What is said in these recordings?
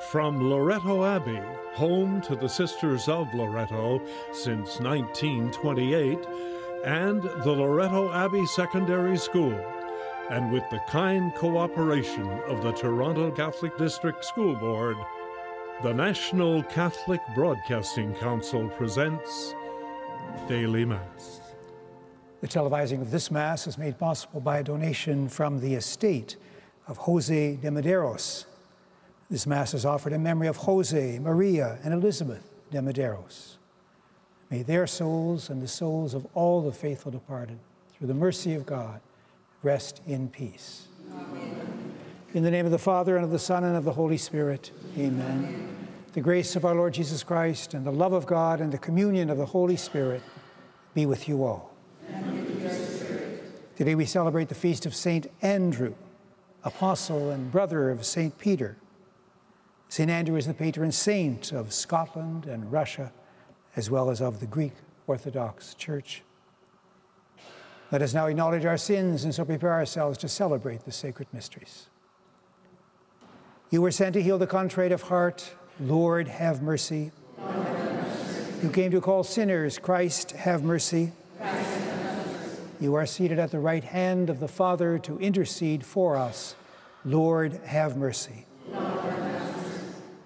From Loretto Abbey, home to the Sisters of Loretto since 1928, and the Loretto Abbey Secondary School, and with the kind cooperation of the Toronto Catholic District School Board, the National Catholic Broadcasting Council presents Daily Mass. The televising of this Mass is made possible by a donation from the estate of Jose de Medeiros. This Mass is offered in memory of Jose, Maria, and Elizabeth de Medeiros. May their souls and the souls of all the faithful departed, through the mercy of God, rest in peace. Amen. In the name of the Father, and of the Son, and of the Holy Spirit, amen. amen. The grace of our Lord Jesus Christ, and the love of God, and the communion of the Holy Spirit be with you all. Today we celebrate the feast of St. Andrew, apostle and brother of St. Peter. St. Andrew is the patron saint of Scotland and Russia, as well as of the Greek Orthodox Church. Let us now acknowledge our sins and so prepare ourselves to celebrate the sacred mysteries. You were sent to heal the contrite of heart. Lord, have mercy. You came to call sinners. Christ, have mercy. Christ, have mercy. You are seated at the right hand of the Father to intercede for us. Lord, have mercy.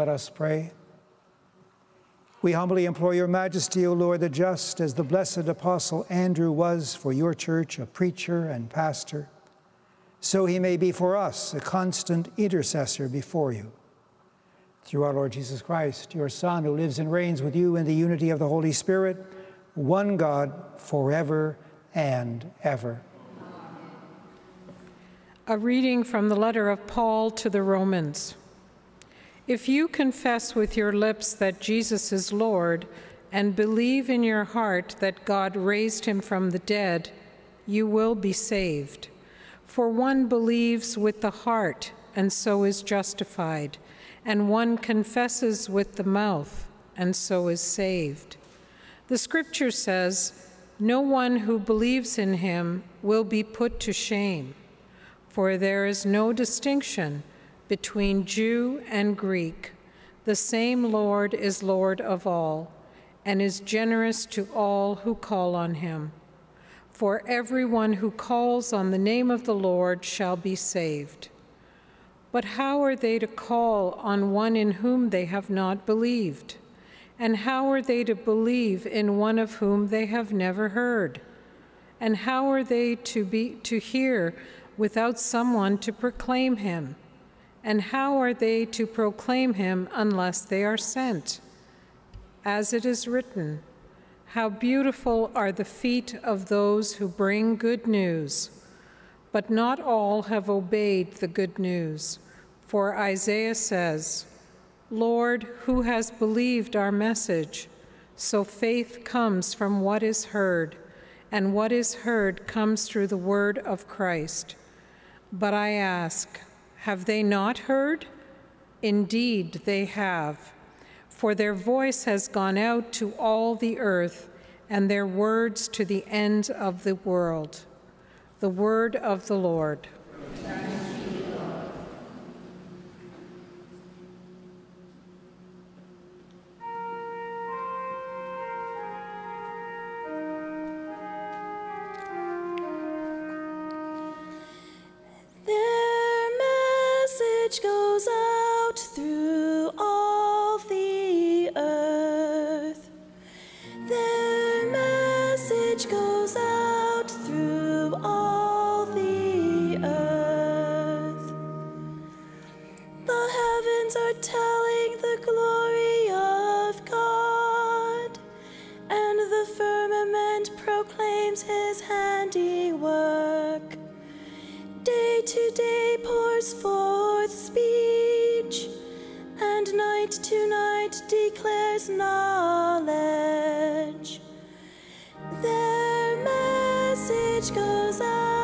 Let us pray. We humbly implore your majesty, O Lord, that just as the blessed apostle Andrew was for your church a preacher and pastor, so he may be for us a constant intercessor before you. Through our Lord Jesus Christ, your Son, who lives and reigns with you in the unity of the Holy Spirit, one God, forever and ever. A reading from the letter of Paul to the Romans. If you confess with your lips that Jesus is Lord and believe in your heart that God raised him from the dead, you will be saved. For one believes with the heart and so is justified, and one confesses with the mouth and so is saved. The scripture says, No one who believes in him will be put to shame, for there is no distinction between Jew and Greek, the same Lord is Lord of all, and is generous to all who call on him. For everyone who calls on the name of the Lord shall be saved. But how are they to call on one in whom they have not believed? And how are they to believe in one of whom they have never heard? And how are they to be to hear without someone to proclaim him? And how are they to proclaim him unless they are sent? As it is written, How beautiful are the feet of those who bring good news! But not all have obeyed the good news. For Isaiah says, Lord, who has believed our message? So faith comes from what is heard, and what is heard comes through the word of Christ. But I ask, have they not heard? Indeed, they have. For their voice has gone out to all the earth, and their words to the ends of the world. The word of the Lord. Day to day pours forth speech, and night to night declares knowledge. Their message goes out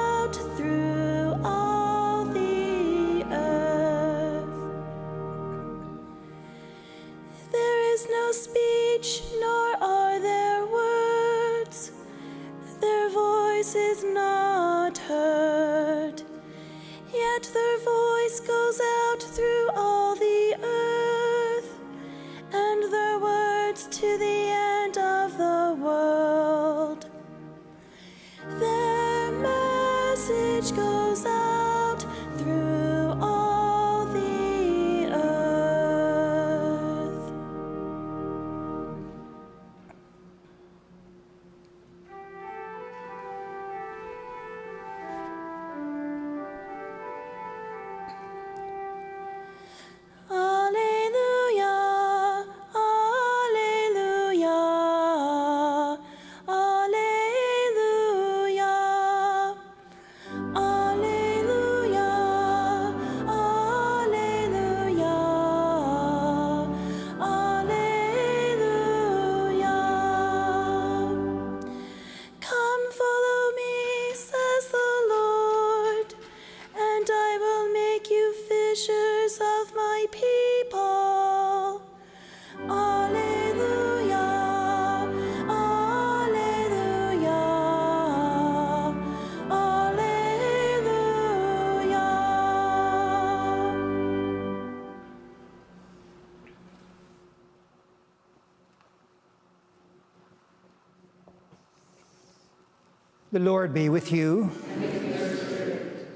The Lord be with you.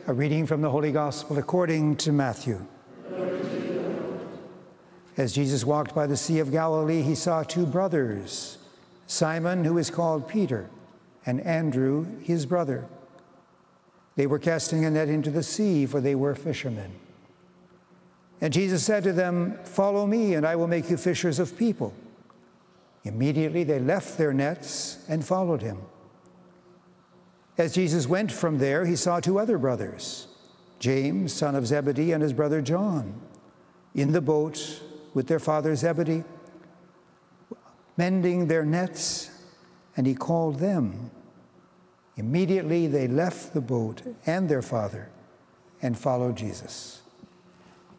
A reading from the Holy Gospel according to Matthew. As Jesus walked by the Sea of Galilee, he saw two brothers, Simon, who is called Peter, and Andrew, his brother. They were casting a net into the sea, for they were fishermen. And Jesus said to them, Follow me, and I will make you fishers of people. Immediately they left their nets and followed him. As Jesus went from there, he saw two other brothers, James, son of Zebedee, and his brother John, in the boat with their father Zebedee, mending their nets, and he called them. Immediately they left the boat and their father and followed Jesus.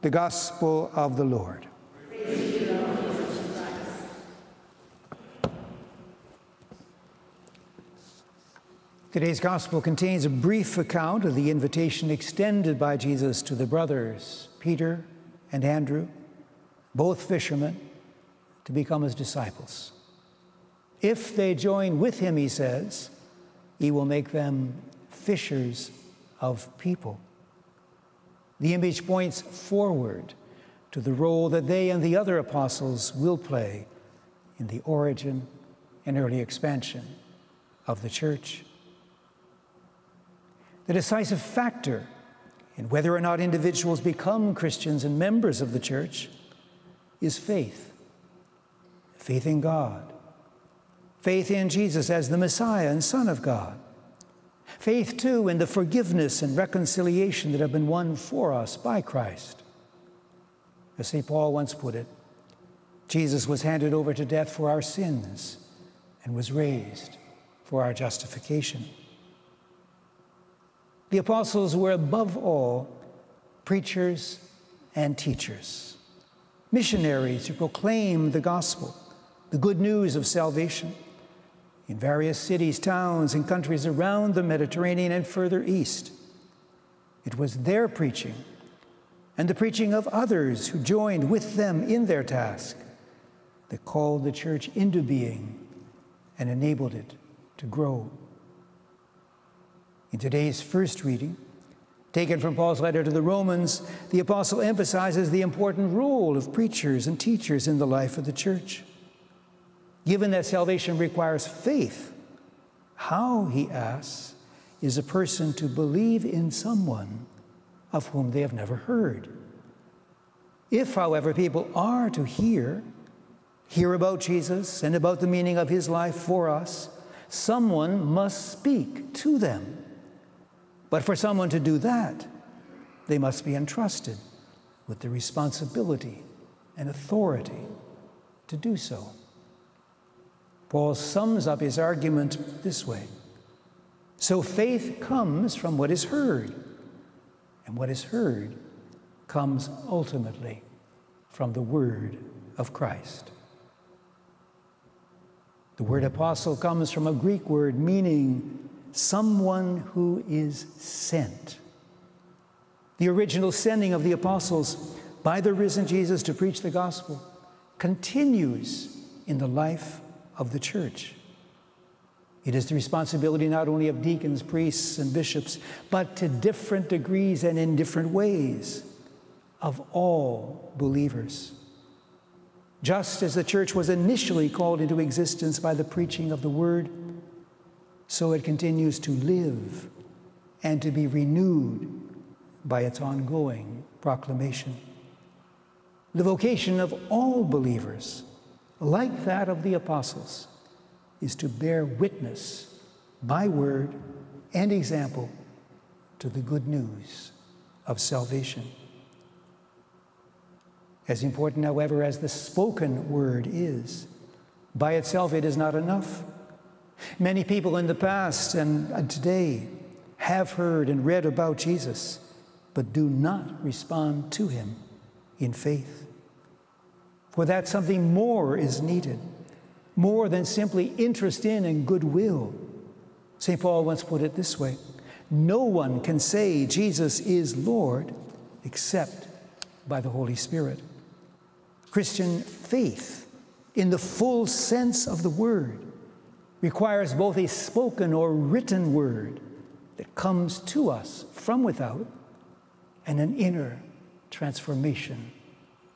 The Gospel of the Lord. Today's gospel contains a brief account of the invitation extended by Jesus to the brothers, Peter and Andrew, both fishermen, to become his disciples. If they join with him, he says, he will make them fishers of people. The image points forward to the role that they and the other apostles will play in the origin and early expansion of the church. The decisive factor in whether or not individuals become Christians and members of the church is faith. Faith in God. Faith in Jesus as the Messiah and Son of God. Faith, too, in the forgiveness and reconciliation that have been won for us by Christ. As St. Paul once put it, Jesus was handed over to death for our sins and was raised for our justification. The apostles were above all preachers and teachers, missionaries who proclaimed the gospel, the good news of salvation in various cities, towns, and countries around the Mediterranean and further east. It was their preaching and the preaching of others who joined with them in their task that called the church into being and enabled it to grow. In today's first reading, taken from Paul's letter to the Romans, the apostle emphasizes the important role of preachers and teachers in the life of the church. Given that salvation requires faith, how, he asks, is a person to believe in someone of whom they have never heard? If, however, people are to hear, hear about Jesus and about the meaning of his life for us, someone must speak to them. But for someone to do that, they must be entrusted with the responsibility and authority to do so. Paul sums up his argument this way So faith comes from what is heard, and what is heard comes ultimately from the word of Christ. The word apostle comes from a Greek word meaning someone who is sent. The original sending of the apostles by the risen Jesus to preach the gospel continues in the life of the church. It is the responsibility not only of deacons, priests, and bishops, but to different degrees and in different ways of all believers. Just as the church was initially called into existence by the preaching of the word, so it continues to live and to be renewed by its ongoing proclamation. The vocation of all believers, like that of the apostles, is to bear witness by word and example to the good news of salvation. As important, however, as the spoken word is, by itself it is not enough. Many people in the past and today have heard and read about Jesus, but do not respond to him in faith. For that, something more is needed, more than simply interest in and goodwill. St. Paul once put it this way No one can say Jesus is Lord except by the Holy Spirit. Christian faith, in the full sense of the word, requires both a spoken or written word that comes to us from without and an inner transformation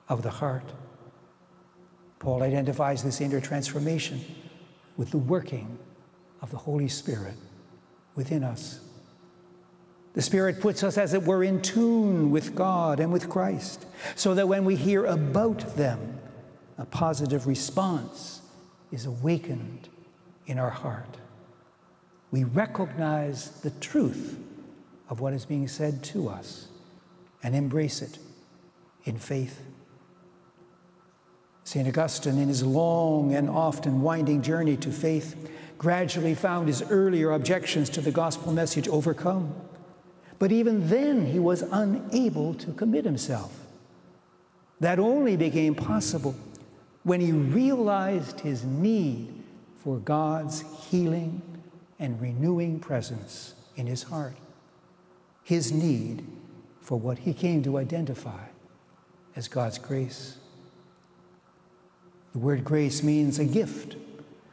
of the heart. Paul identifies this inner transformation with the working of the Holy Spirit within us. The Spirit puts us, as it were, in tune with God and with Christ, so that when we hear about them, a positive response is awakened in our heart. We recognize the truth of what is being said to us and embrace it in faith. St. Augustine, in his long and often winding journey to faith, gradually found his earlier objections to the gospel message overcome. But even then, he was unable to commit himself. That only became possible when he realized his need for God's healing and renewing presence in his heart, his need for what he came to identify as God's grace. The word grace means a gift,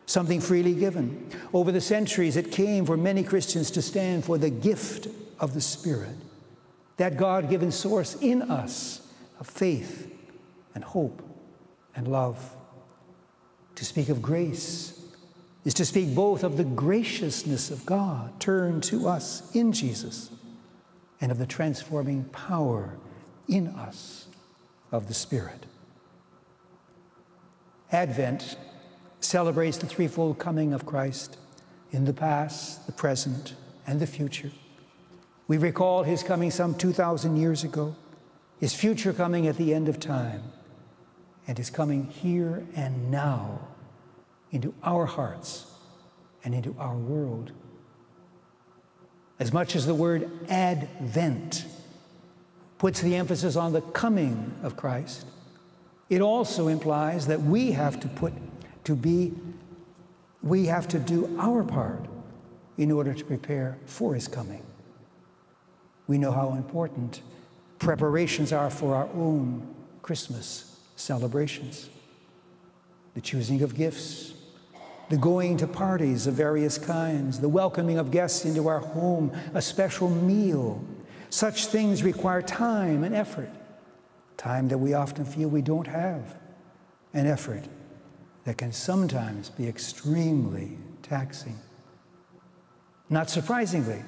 something freely given. Over the centuries, it came for many Christians to stand for the gift of the Spirit, that God given source in us of faith and hope and love. To speak of grace is to speak both of the graciousness of God turned to us in Jesus and of the transforming power in us of the Spirit. Advent celebrates the threefold coming of Christ in the past, the present, and the future. We recall his coming some 2,000 years ago, his future coming at the end of time, and his coming here and now into our hearts and into our world. As much as the word advent puts the emphasis on the coming of Christ, it also implies that we have to put to be, we have to do our part in order to prepare for his coming. We know how important preparations are for our own Christmas celebrations. The choosing of gifts, the going to parties of various kinds, the welcoming of guests into our home, a special meal. Such things require time and effort, time that we often feel we don't have, and effort that can sometimes be extremely taxing. Not surprisingly,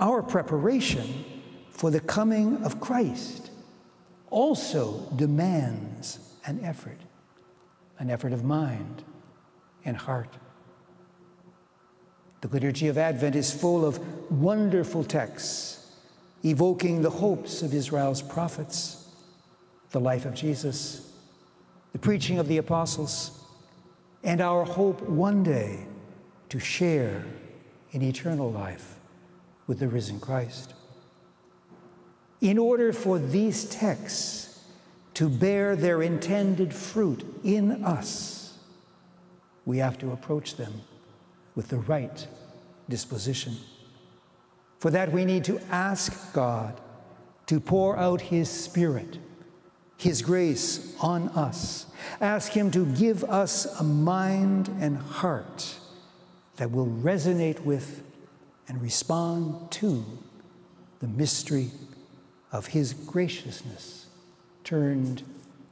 our preparation for the coming of Christ also demands an effort, an effort of mind and heart. The liturgy of Advent is full of wonderful texts evoking the hopes of Israel's prophets, the life of Jesus, the preaching of the apostles, and our hope one day to share in eternal life with the risen Christ. In order for these texts to bear their intended fruit in us, we have to approach them with the right disposition. For that, we need to ask God to pour out His Spirit, His grace on us. Ask Him to give us a mind and heart that will resonate with and respond to the mystery of His graciousness turned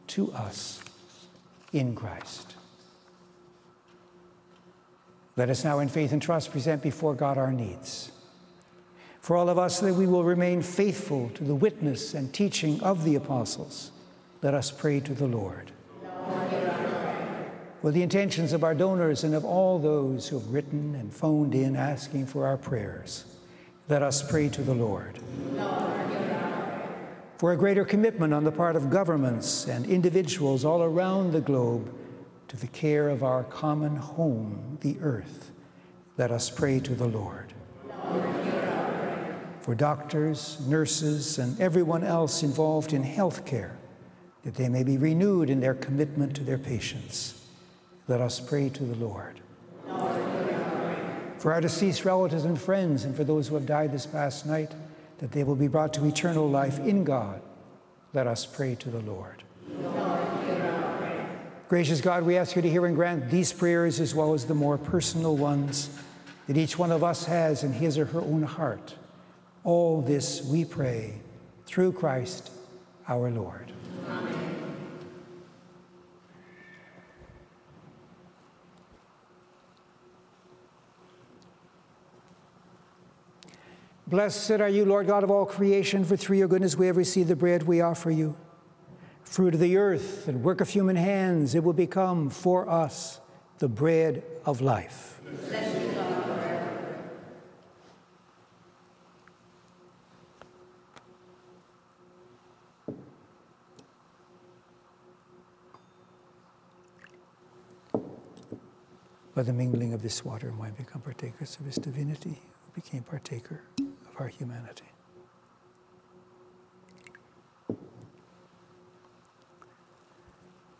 to us in Christ. Let us now, in faith and trust, present before God our needs. For all of us, that we will remain faithful to the witness and teaching of the apostles, let us pray to the Lord. For the intentions of our donors and of all those who have written and phoned in asking for our prayers, let us pray to the Lord. For a greater commitment on the part of governments and individuals all around the globe to the care of our common home, the earth, let us pray to the Lord. For doctors, nurses, and everyone else involved in health care, that they may be renewed in their commitment to their patients, let us pray to the Lord. For our deceased relatives and friends, and for those who have died this past night, that they will be brought to eternal life in God, let us pray to the Lord. Gracious God, we ask you to hear and grant these prayers as well as the more personal ones that each one of us has in his or her own heart. All this we pray through Christ our Lord. Amen. Blessed are you, Lord God of all creation, for through your goodness we have received the bread we offer you fruit of the earth and work of human hands, it will become for us the bread of life. By the mingling of this water and wine, become partakers of his divinity, who became partaker of our humanity.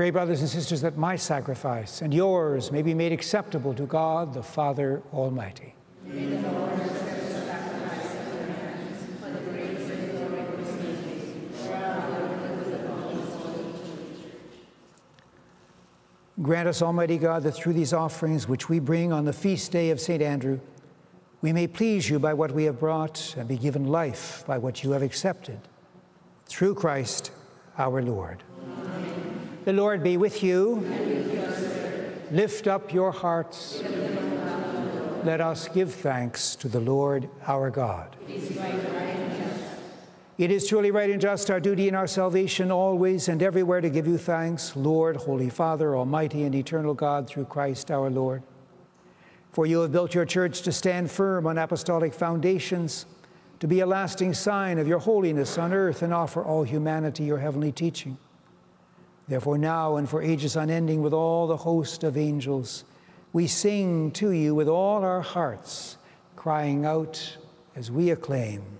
Pray, brothers and sisters, that my sacrifice and yours may be made acceptable to God, the Father Almighty. Grant us, Almighty God, that through these offerings which we bring on the feast day of St. Andrew, we may please you by what we have brought and be given life by what you have accepted. Through Christ our Lord. The Lord be with you. Lift up your hearts. Let us give thanks to the Lord our God. It is truly right and just, our duty and our salvation, always and everywhere to give you thanks, Lord, Holy Father, Almighty and eternal God, through Christ our Lord. For you have built your church to stand firm on apostolic foundations, to be a lasting sign of your holiness on earth and offer all humanity your heavenly teaching. Therefore, now and for ages unending, with all the host of angels, we sing to you with all our hearts, crying out as we acclaim.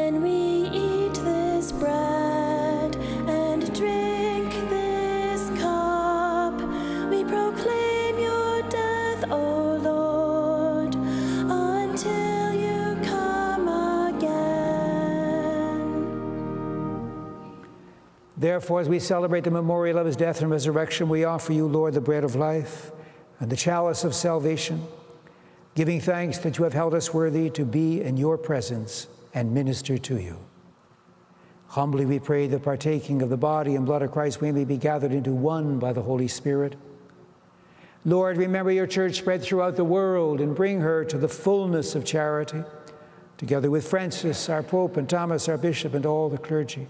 Therefore, as we celebrate the memorial of his death and resurrection, we offer you, Lord, the bread of life and the chalice of salvation, giving thanks that you have held us worthy to be in your presence and minister to you. Humbly we pray that partaking of the body and blood of Christ, we may be gathered into one by the Holy Spirit. Lord, remember your church spread throughout the world and bring her to the fullness of charity, together with Francis, our Pope, and Thomas, our Bishop, and all the clergy.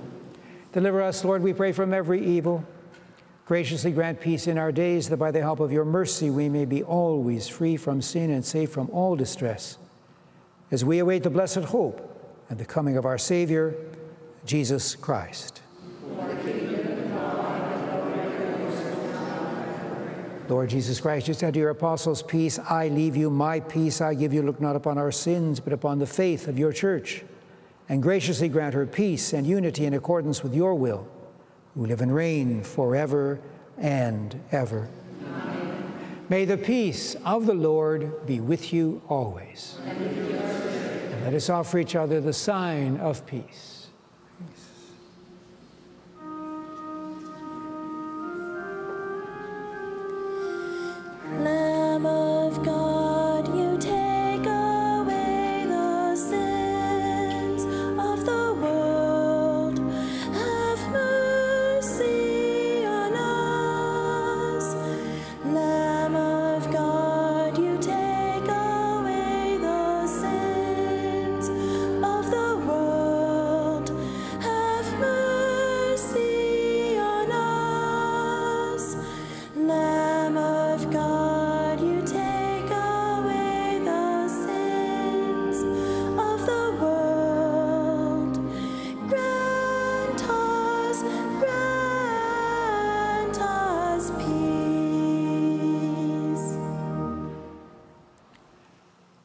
Deliver us, Lord, we pray, from every evil. Graciously grant peace in our days, that by the help of your mercy we may be always free from sin and safe from all distress, as we await the blessed hope and the coming of our Savior, Jesus Christ. Lord Jesus Christ, you said to your apostles, Peace I leave you, my peace I give you. Look not upon our sins, but upon the faith of your church and graciously grant her peace and unity in accordance with your will, who live and reign forever and ever. May the peace of the Lord be with you always. And, and let us offer each other the sign of peace.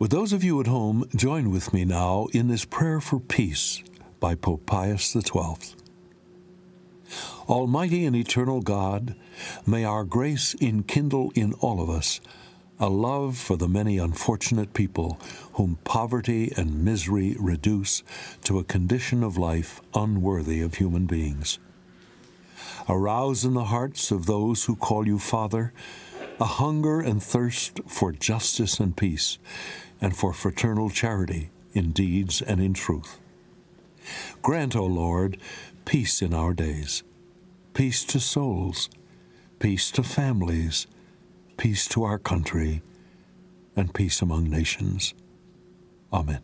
Would those of you at home join with me now in this prayer for peace by Pope Pius XII? Almighty and eternal God, may our grace enkindle in all of us a love for the many unfortunate people whom poverty and misery reduce to a condition of life unworthy of human beings. Arouse in the hearts of those who call you Father a hunger and thirst for justice and peace and for fraternal charity in deeds and in truth. Grant, O Lord, peace in our days, peace to souls, peace to families, peace to our country, and peace among nations. Amen.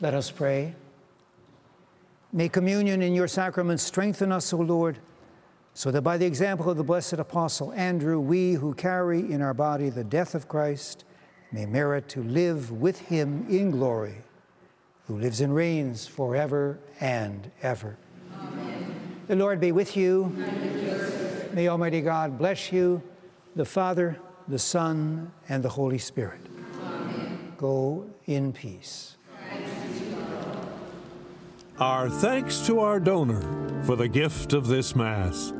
Let us pray. May communion in your sacraments strengthen us, O Lord, so that by the example of the blessed Apostle Andrew, we who carry in our body the death of Christ may merit to live with him in glory, who lives and reigns forever and ever. Amen. The Lord be with you. With may Almighty God bless you, the Father, the Son, and the Holy Spirit. Amen. Go in peace. Our thanks to our donor for the gift of this Mass.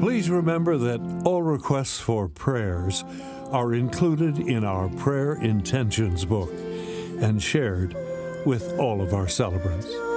Please remember that all requests for prayers are included in our Prayer Intentions book and shared with all of our celebrants.